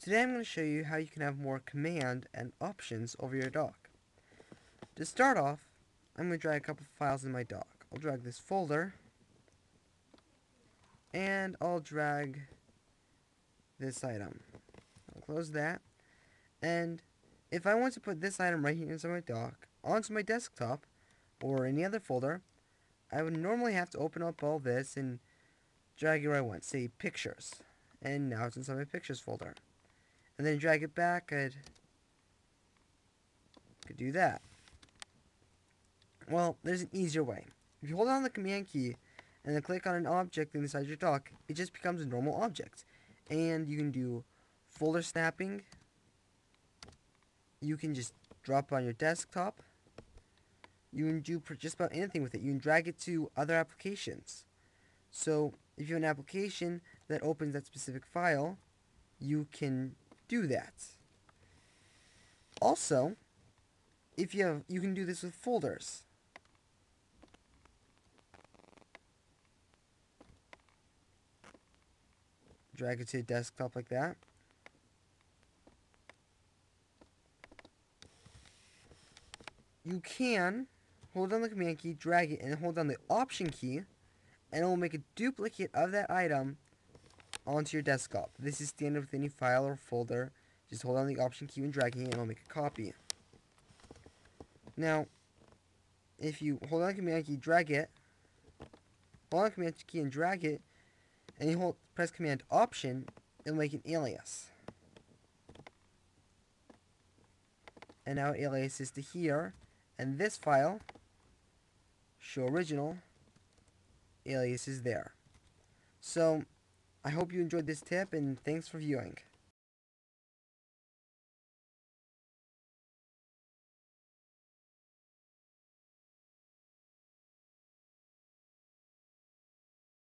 Today I'm going to show you how you can have more command and options over your dock. To start off, I'm going to drag a couple of files in my dock. I'll drag this folder, and I'll drag this item. I'll close that, and if I want to put this item right here inside my dock, onto my desktop, or any other folder, I would normally have to open up all this and drag it where I want, say pictures. And now it's inside my pictures folder and then drag it back, I'd could do that. Well, there's an easier way. If you hold down the command key and then click on an object inside your dock, it just becomes a normal object. And you can do folder snapping. You can just drop on your desktop. You can do just about anything with it. You can drag it to other applications. So, if you have an application that opens that specific file, you can do that. Also, if you have, you can do this with folders. Drag it to desktop like that. You can hold down the command key, drag it, and hold down the option key, and it will make a duplicate of that item onto your desktop. This is standard with any file or folder. Just hold on the option key when dragging it and it'll make a copy. Now, if you hold on command key, drag it, hold on command key and drag it, and you hold press command option, it'll make an alias. And now alias is to here, and this file, show original, alias is there. So, I hope you enjoyed this tip and thanks for viewing.